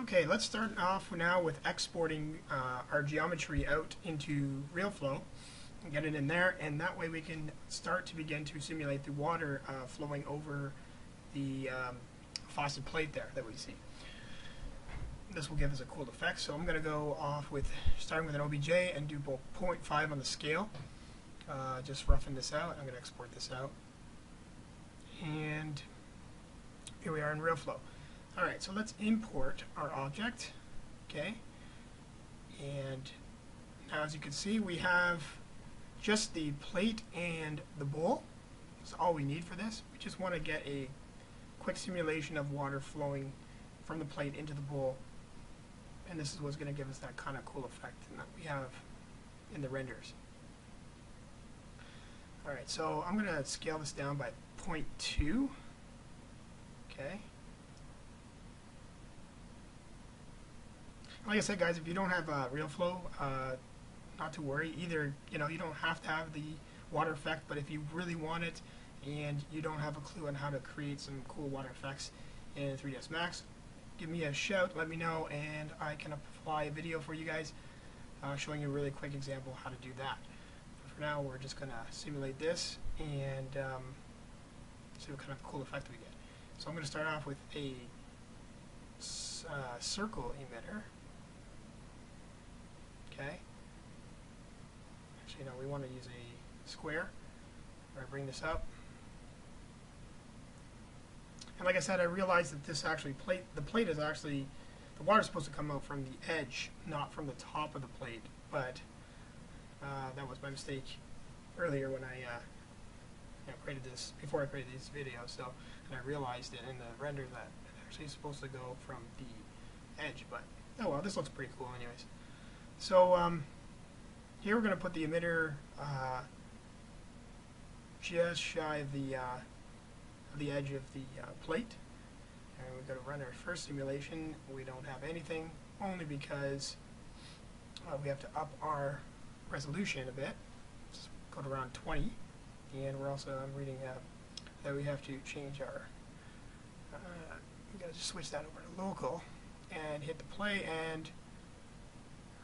Okay, let's start off now with exporting uh, our geometry out into RealFlow and get it in there and that way we can start to begin to simulate the water uh, flowing over the um, faucet plate there that we see. This will give us a cool effect so I'm going to go off with starting with an OBJ and do both 0.5 on the scale uh, just roughing this out. I'm going to export this out and here we are in RealFlow. Alright, so let's import our object. Okay. And now as you can see we have just the plate and the bowl. That's all we need for this. We just want to get a quick simulation of water flowing from the plate into the bowl. And this is what's going to give us that kind of cool effect that we have in the renders. Alright, so I'm going to scale this down by 0.2. Okay. Like I said, guys, if you don't have uh, RealFlow, uh, not to worry. Either you know you don't have to have the water effect, but if you really want it and you don't have a clue on how to create some cool water effects in 3ds Max, give me a shout. Let me know, and I can apply a video for you guys uh, showing you a really quick example how to do that. But for now, we're just gonna simulate this and um, see what kind of cool effect we get. So I'm going to start off with a uh, circle emitter. Okay. Actually, no, we want to use a square. I bring this up. And like I said, I realized that this actually plate, the plate is actually, the water is supposed to come out from the edge, not from the top of the plate. But uh, that was my mistake earlier when I uh, you know, created this, before I created these videos. So, and I realized it in the render that it actually is supposed to go from the edge. But, oh well, this looks pretty cool anyways. So um, here we're going to put the emitter uh, just shy of the, uh, of the edge of the uh, plate. And we're going to run our first simulation. We don't have anything, only because uh, we have to up our resolution a bit. Just go to around 20. And we're also, I'm reading that we have to change our, uh, we got to switch that over to local and hit the play and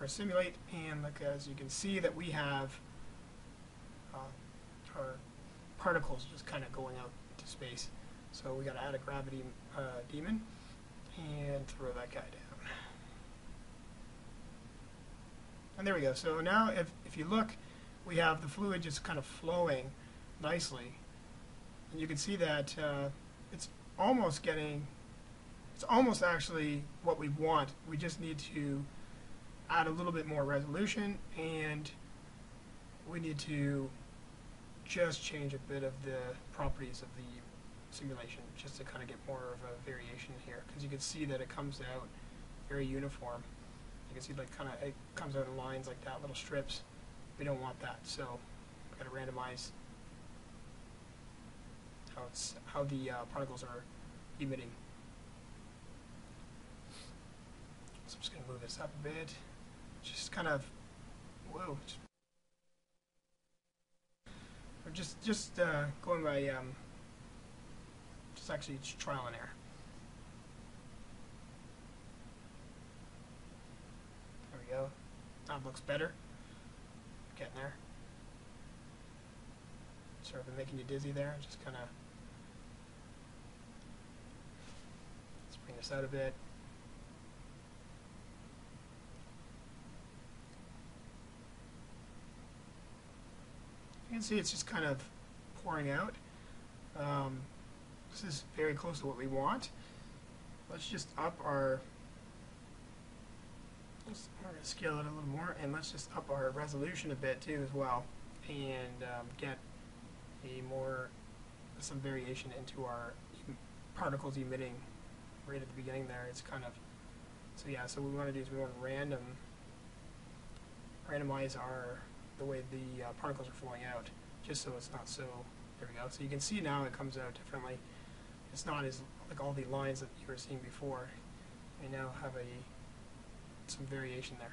or simulate and look as you can see that we have uh, our particles just kind of going out into space. So we got to add a gravity uh, and throw that guy down. And there we go. So now if, if you look, we have the fluid just kind of flowing nicely. And you can see that uh, it's almost getting, it's almost actually what we want. We just need to add a little bit more resolution and we need to just change a bit of the properties of the simulation just to kind of get more of a variation here because you can see that it comes out very uniform. You can see like kind of it comes out in lines like that, little strips. We don't want that, so we've got to randomize how it's how the uh, particles are emitting. So I'm just going to move this up a bit just kind of, whoa. Or just, just uh, going by, um, just actually just trial and error. There we go. That looks better. Getting there. Sort of making you dizzy there. Just kind of. Let's bring this out a bit. You can see it's just kind of pouring out. Um, this is very close to what we want. Let's just up our, let's, scale it a little more, and let's just up our resolution a bit too as well, and um, get a more, some variation into our particles emitting right at the beginning there. It's kind of, so yeah, so what we want to do is we want to random, randomize our the way the uh, particles are flowing out, just so it's not so, there we go. So you can see now it comes out differently. It's not as, like all the lines that you were seeing before. We now have a, some variation there.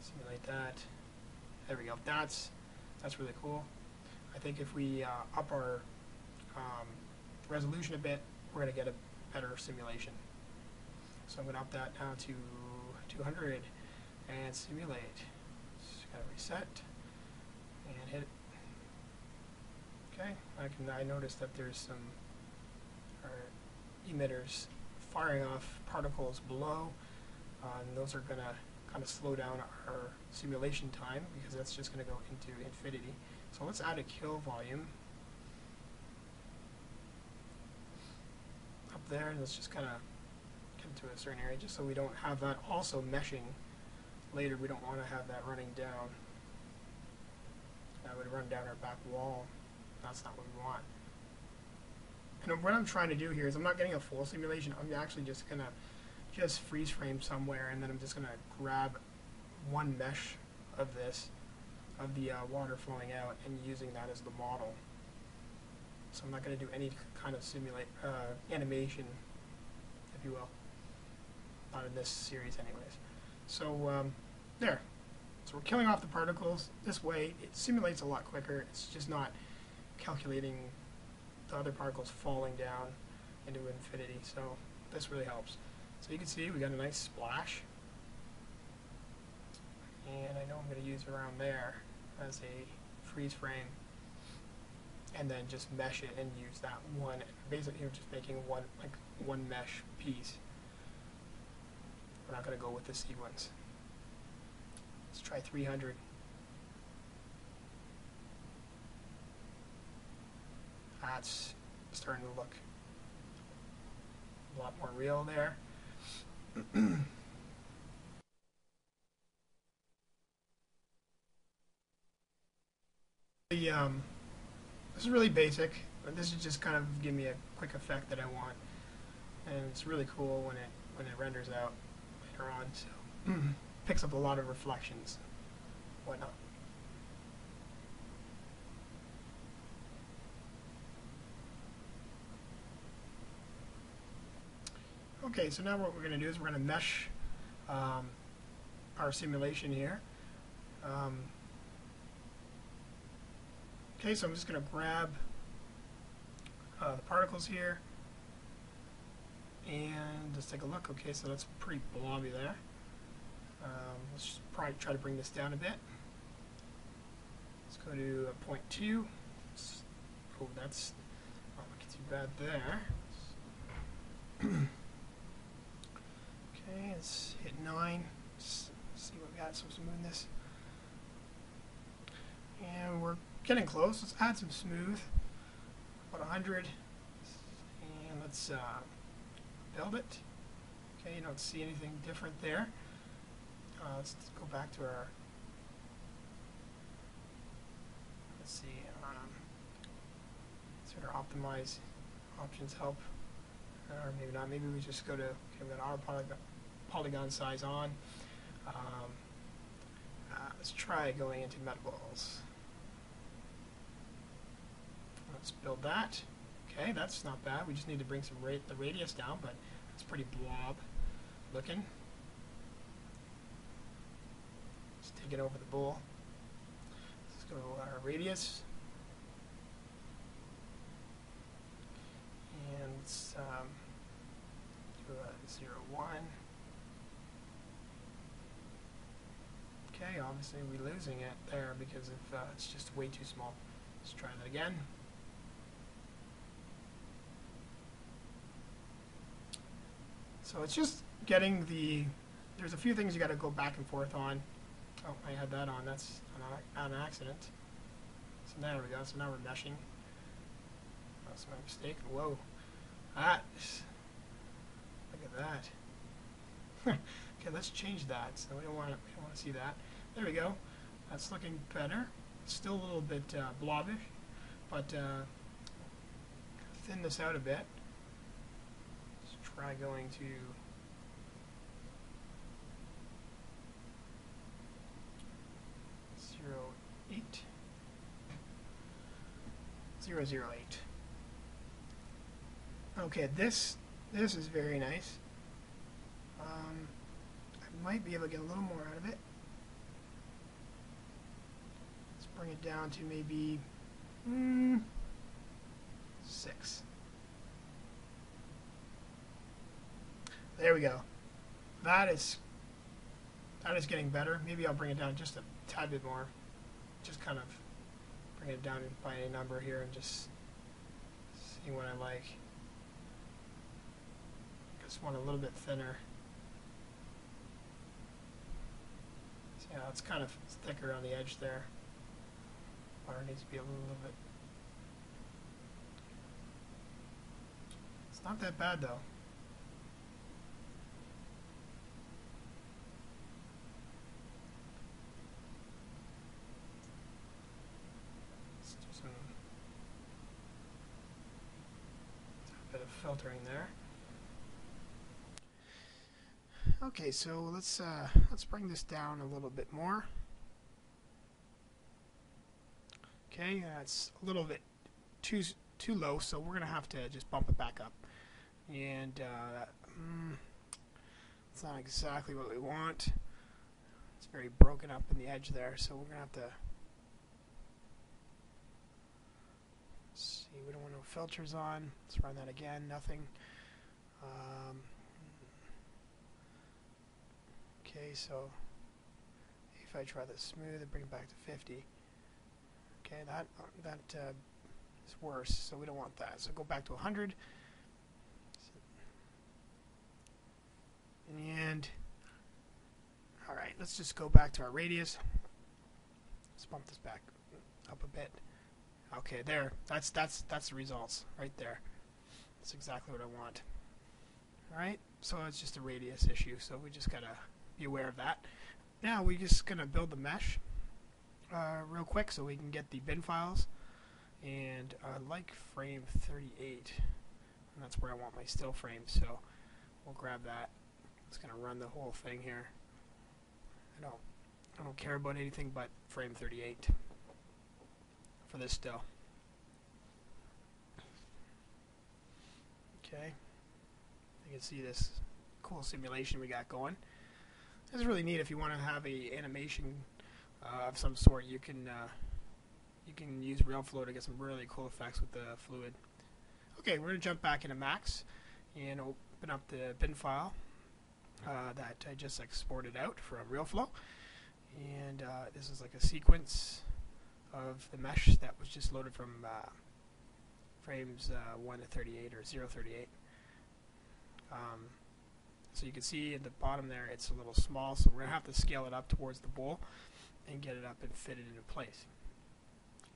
Simulate that. There we go. That's, that's really cool. I think if we uh, up our um, resolution a bit, we're going to get a better simulation. So I'm going to up that now to 200 and simulate. Just gotta reset and hit. Okay, I can I noticed that there's some uh, emitters firing off particles below, uh, and those are gonna kind of slow down our simulation time because that's just gonna go into infinity. So let's add a kill volume up there, and let's just kind of get into a certain area just so we don't have that also meshing later. We don't want to have that running down. That would run down our back wall. That's not what we want. And what I'm trying to do here is I'm not getting a full simulation. I'm actually just going to just freeze frame somewhere and then I'm just going to grab one mesh of this, of the uh, water flowing out and using that as the model. So I'm not going to do any kind of simulate uh, animation, if you will. Not in this series anyways. So um, there. So we're killing off the particles. This way it simulates a lot quicker. It's just not calculating the other particles falling down into infinity. So this really helps. So you can see we got a nice splash. And I know I'm going to use around there as a freeze frame. And then just mesh it and use that one. Basically, you're just making one like one mesh piece. We're not going to go with the sequence. Let's try 300. That's starting to look a lot more real there. the, um, this is really basic, but this is just kind of give me a quick effect that I want. And it's really cool when it when it renders out later on. So picks up a lot of reflections, whatnot. Okay, so now what we're going to do is we're going to mesh um, our simulation here. Um, okay, so I'm just going to grab uh, the particles here and just take a look. Okay, so that's pretty blobby there. Um, let's probably try to bring this down a bit. Let's go to a point two. Oh, that's not looking too bad there. okay, let's hit nine. Let's see what we got, some smoothness. And we're getting close. Let's add some smooth. About 100. And let's uh, build it. Okay, you don't see anything different there. Uh, let's go back to our, let's see, um, sort of optimize options help, or maybe not, maybe we just go to, okay, we got our polygon, polygon size on. Um, uh, let's try going into metaballs. Let's build that. Okay, that's not bad. We just need to bring some rate the radius down, but it's pretty blob looking. Get over the bowl. Let's go to our radius. And let's um, do a 0, 1. Okay, obviously we're losing it there because if uh, it's just way too small. Let's try that again. So it's just getting the, there's a few things you got to go back and forth on. Oh, I had that on. That's an, an accident. So there we go. So now we're meshing. That's my mistake. Whoa. That. Look at that. okay, let's change that. So we don't want to. We don't want to see that. There we go. That's looking better. Still a little bit uh, blobbish, but uh, thin this out a bit. Let's try going to zero zero eight. Okay, this this is very nice. Um, I might be able to get a little more out of it. Let's bring it down to maybe mm, six. There we go. That is that is getting better. Maybe I'll bring it down just a tad bit more. Just kind of bring it down by a number here and just see what I like. Just want a little bit thinner. So, yeah, it's kind of thicker on the edge there. Water needs to be a little bit. It's not that bad though. Let's do some a bit of filtering there. Okay, so let's uh, let's bring this down a little bit more. Okay, that's a little bit too too low, so we're gonna have to just bump it back up. And uh, mm, it's not exactly what we want. It's very broken up in the edge there, so we're gonna have to see. We don't want no filters on. Let's run that again. Nothing. Um, okay, so if I try this smooth and bring it back to 50. Okay, that that uh, is worse, so we don't want that. So go back to 100. And all right, let's just go back to our radius. Let's bump this back up a bit. Okay, there. That's that's that's the results right there. That's exactly what I want. All right, so it's just a radius issue, so we just gotta be aware of that. Now we're just gonna build the mesh uh, real quick so we can get the bin files. And I like frame 38, and that's where I want my still frame. So we'll grab that. It's gonna run the whole thing here. I don't, I don't care about anything but frame 38 for this still. Okay, you can see this cool simulation we got going. This is really neat if you want to have a animation uh, of some sort. You can uh, you can use RealFlow to get some really cool effects with the fluid. Okay, we're gonna jump back into Max and open up the bin file uh, that I just exported out from RealFlow, and uh, this is like a sequence of the mesh that was just loaded from uh, frames uh, 1 to 38 or 0 38. Um, so you can see at the bottom there it's a little small, so we're going to have to scale it up towards the bowl and get it up and fit it into place.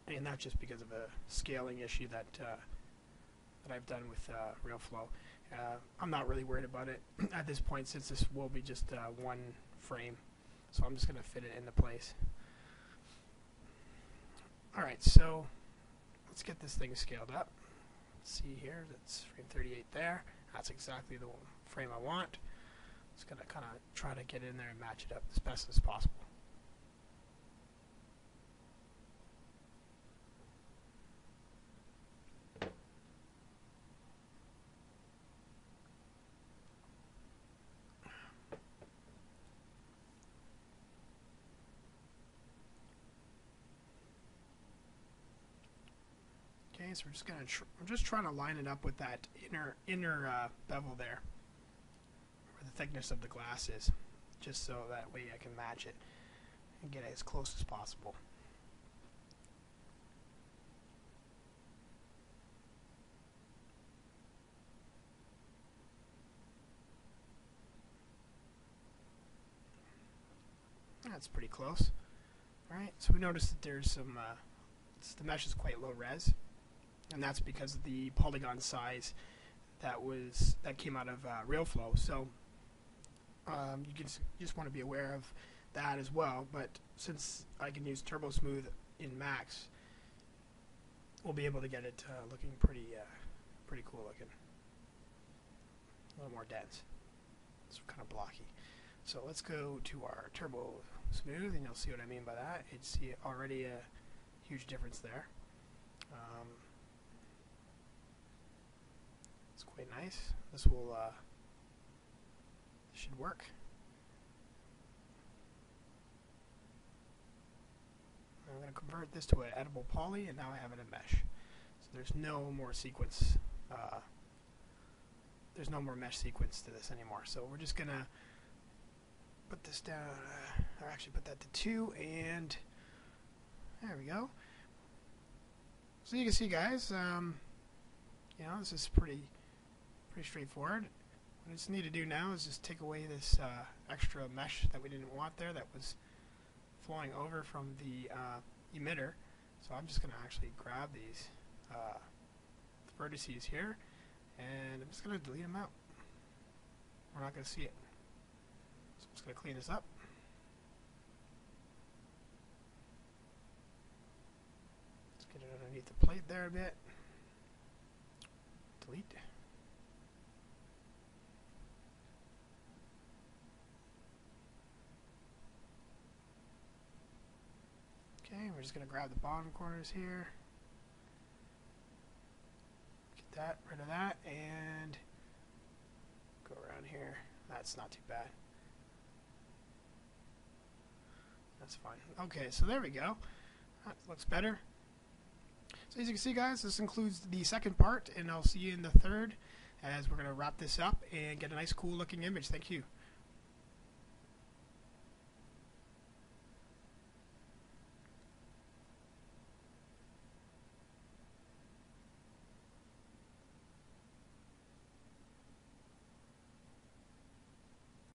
And that's just because of a scaling issue that uh, that I've done with uh, RealFlow. Uh, I'm not really worried about it at this point since this will be just uh, one frame. So I'm just going to fit it into place. Alright, so let's get this thing scaled up. Let's see here, that's frame 38 there. That's exactly the frame I want. Just going to kind of try to get in there and match it up as best as possible. So we're just gonna I'm just trying to line it up with that inner inner uh, bevel there, where the thickness of the glass is, just so that way I can match it and get it as close as possible. That's pretty close. Alright, so we notice that there's some, uh, the mesh is quite low res and that's because of the polygon size that was that came out of uh, RealFlow. So um, you just, just want to be aware of that as well. But since I can use Turbo Smooth in Max, we'll be able to get it uh, looking pretty uh, pretty cool looking, a little more dense. It's kind of blocky. So let's go to our Turbo Smooth, and you'll see what I mean by that. It's already a huge difference there. Um, quite nice. This will uh, should work. I'm going to convert this to an editable poly, and now I have it in mesh. So there's no more sequence uh, there's no more mesh sequence to this anymore. So we're just gonna put this down, uh, or actually put that to two, and there we go. So you can see, guys, um, you know, this is pretty, pretty straightforward. What I just need to do now is just take away this uh, extra mesh that we didn't want there that was flowing over from the uh, emitter. So I'm just going to actually grab these uh, vertices here, and I'm just going to delete them out. We're not going to see it. So I'm just going to clean this up. Let's get it underneath the plate there a bit. Delete. Okay, we're just going to grab the bottom corners here. Get that, rid of that, and go around here. That's not too bad. That's fine. Okay, so there we go. That looks better. So as you can see, guys, this includes the second part, and I'll see you in the third as we're going to wrap this up and get a nice, cool-looking image. Thank you.